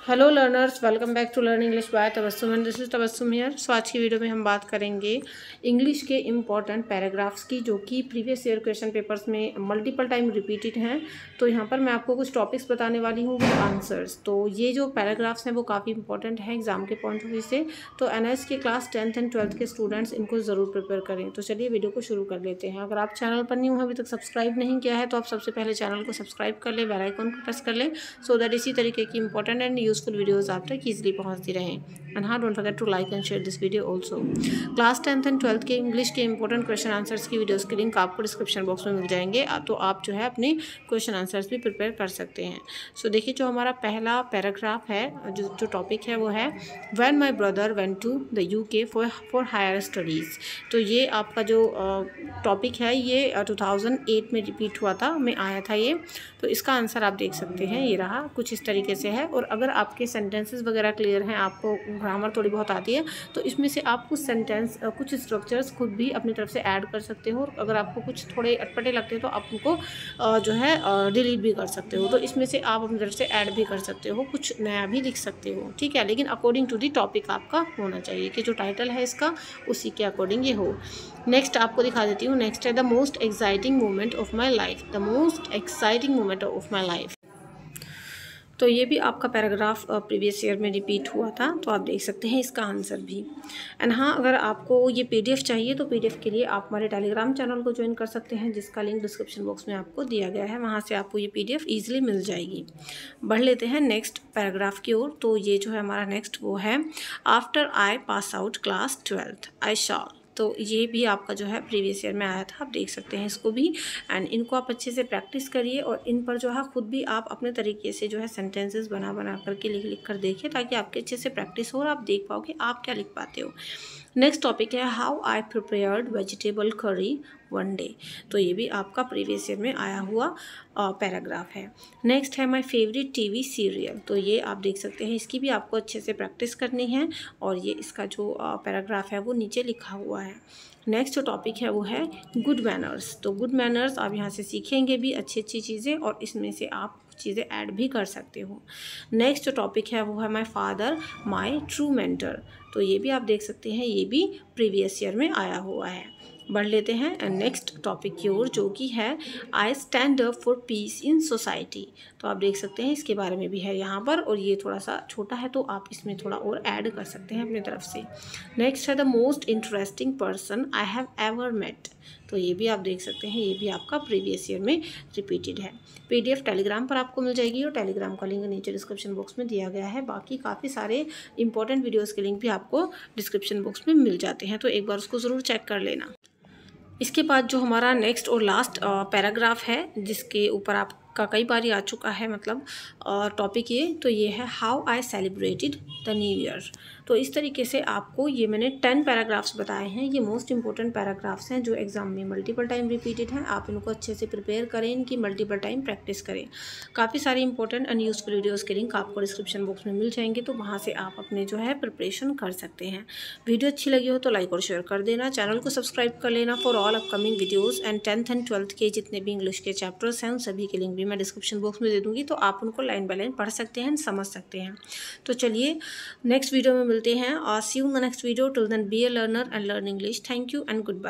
Hello learners welcome back to learn English by Tabassum and this is Tabassum here so आज की video में हम बात करेंगे इंग्लिश के इंपॉर्टेंट पैराग्राफ्स की, जो कि प्रीवियस ईयर क्वेश्चन पेपर्स में मल्टीपल टाइम रिपीटेड हैं। तो यहाँ पर मैं आपको कुछ टॉपिक्स बताने वाली हूँ विद आंसर्स तो ये जो पैराग्राफ्स हैं, वो काफ़ी इंपॉर्टेंट हैं एग्ज़ाम के पॉइंट ऑफ़ व्यू से। तो एन के क्लास टेंथ एंड ट्वेल्थ के स्टूडेंट्स इनको ज़रूर प्रिपेयर करें। तो चलिए वीडियो को शुरू कर लेते हैं। अगर आप चैनल पर नहीं हुए अभी तक सब्सक्राइब नहीं किया है तो आप सबसे पहले चैनल को सब्सक्राइब कर लें बेलाइकॉन को प्रेस कर लें। सो दैट इसी तरीके की इंपॉर्टेंट एंड यूजफुल वीडियोज़ आप तक ईजिली पहुँचती रहें। एंड हाँ don't forget to like and share this video also class tenth and twelfth के इंग्लिश के इंपॉर्टेंट क्वेश्चन आंसर्स की वीडियोस के लिंक आपको डिस्क्रिप्शन बॉक्स में मिल जाएँगे। तो आप जो है अपने क्वेश्चन आंसर्स भी प्रिपेयर कर सकते हैं। सो so, देखिए जो हमारा पहला पैराग्राफ है जो जो टॉपिक है वो है when my brother went to the U K for for higher studies तो ये आपका जो टॉपिक है ये टू थाउज़ेंड एट में रिपीट हुआ था में आया था ये। तो इसका आंसर आप देख सकते हैं ये रहा कुछ इस तरीके से है। और अगर आपके सेंटेंसेस वगैरह क्लियर हैं आपको ग्रामर थोड़ी बहुत आती है तो इसमें से आप कुछ सेंटेंस कुछ स्ट्रक्चर्स खुद भी अपनी तरफ़ से ऐड कर सकते हो और अगर आपको कुछ थोड़े अटपटे लगते हैं तो आप उनको जो है डिलीट भी कर सकते हो। तो इसमें से आप अपनी तरफ़ से ऐड भी कर सकते हो, कुछ नया भी लिख सकते हो, ठीक है? लेकिन अकॉर्डिंग टू दी टॉपिक आपका होना चाहिए कि जो टाइटल है इसका, उसी के अकॉर्डिंग ये हो। नेक्स्ट आपको दिखा देती हूँ नेक्स्ट है the most exciting moment of my life the most exciting moment of my life तो ये भी आपका पैराग्राफ प्रीवियस ईयर में रिपीट हुआ था तो आप देख सकते हैं इसका आंसर भी। एंड हाँ अगर आपको ये पीडीएफ चाहिए तो पीडीएफ के लिए आप हमारे टेलीग्राम चैनल को ज्वाइन कर सकते हैं, जिसका लिंक डिस्क्रिप्शन बॉक्स में आपको दिया गया है। वहाँ से आपको ये पीडीएफ इजीली मिल जाएगी। बढ़ लेते हैं नेक्स्ट पैराग्राफ की ओर। तो ये जो है हमारा नेक्स्ट वो है, after I pass out class twelfth, I shall. तो ये भी आपका जो है प्रीवियस ईयर में आया था, आप देख सकते हैं इसको भी। एंड इनको आप अच्छे से प्रैक्टिस करिए और इन पर जो है ख़ुद भी आप अपने तरीके से जो है सेंटेंसेस बना बना करके लिख लिख कर देखिए ताकि आपके अच्छे से प्रैक्टिस हो और आप देख पाओ कि आप क्या लिख पाते हो। नेक्स्ट टॉपिक है how I prepared vegetable curry one day तो ये भी आपका प्रीवियस ईयर में आया हुआ पैराग्राफ है। नेक्स्ट है माय फेवरेट टीवी सीरियल तो ये आप देख सकते हैं, इसकी भी आपको अच्छे से प्रैक्टिस करनी है और ये इसका जो पैराग्राफ है वो नीचे लिखा हुआ है। नेक्स्ट जो टॉपिक है वो है गुड मैनर्स तो गुड मैनर्स आप यहाँ से सीखेंगे भी अच्छी अच्छी चीज़ें और इसमें से आप चीज़ें ऐड भी कर सकते हो। नेक्स्ट जो टॉपिक है वो है my father my true mentor तो ये भी आप देख सकते हैं, ये भी प्रीवियस ईयर में आया हुआ है। बढ़ लेते हैं। एंड नेक्स्ट टॉपिक की ओर, जो कि है I stand up for peace in society तो आप देख सकते हैं, इसके बारे में भी है यहाँ पर, और ये थोड़ा सा छोटा है तो आप इसमें थोड़ा और ऐड कर सकते हैं अपनी तरफ़ से। नेक्स्ट है the most interesting person I have ever met तो ये भी आप देख सकते हैं, ये भी आपका प्रीवियस ईयर में रिपीटेड है। पीडीएफ टेलीग्राम पर आपको मिल जाएगी, और टेलीग्राम का लिंक नीचे डिस्क्रिप्शन बॉक्स में दिया गया है। बाकी काफ़ी सारे इंपॉर्टेंट वीडियोज़ के लिंक भी आपको डिस्क्रिप्शन बॉक्स में मिल जाते हैं तो एक बार उसको ज़रूर चेक कर लेना। इसके बाद जो हमारा नेक्स्ट और लास्ट पैराग्राफ है जिसके ऊपर आप का कई बार आ चुका है मतलब टॉपिक ये तो ये है how I celebrated the new year तो इस तरीके से आपको ये मैंने टेन पैराग्राफ्स बताए हैं। ये मोस्ट इंपॉर्टेंट पैराग्राफ्स हैं जो एग्ज़ाम में मल्टीपल टाइम रिपीटेड हैं। आप इनको अच्छे से प्रिपेयर करें, इनकी मल्टीपल टाइम प्रैक्टिस करें। काफ़ी सारी इंपॉर्टेंट एंड यूज़फुल वीडियोज़ के लिंक आपको डिस्क्रिप्शन बॉक्स में मिल जाएँगे तो वहाँ से आप अपने जो है प्रिपरेशन कर सकते हैं। वीडियो अच्छी लगी हो तो लाइक और शेयर कर देना। चैनल को सब्सक्राइब कर लेना for all upcoming videos and tenth and twelfth के जितने भी इंग्लिश के चैप्टर्स हैं, उन सभी के लिंक भी मैं डिस्क्रिप्शन बॉक्स में दे दूँगी तो आप उनको लाइन बाय लाइन पढ़ सकते हैं, समझ सकते हैं। तो चलिए नेक्स्ट वीडियो में मिलते हैं, और see you the next video till then be a learner and learn English thank you and goodbye